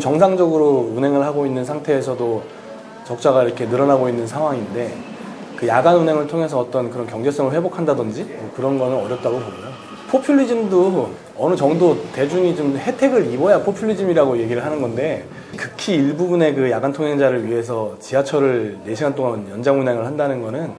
정상적으로 운행을 하고 있는 상태에서도 적자가 이렇게 늘어나고 있는 상황인데 그 야간 운행을 통해서 어떤 그런 경제성을 회복한다든지 뭐 그런 거는 어렵다고 보고요. 포퓰리즘도 어느 정도 대중이 좀 혜택을 입어야 포퓰리즘이라고 얘기를 하는 건데 극히 일부분의 그 야간 통행자를 위해서 지하철을 4시간 동안 연장 운행을 한다는 거는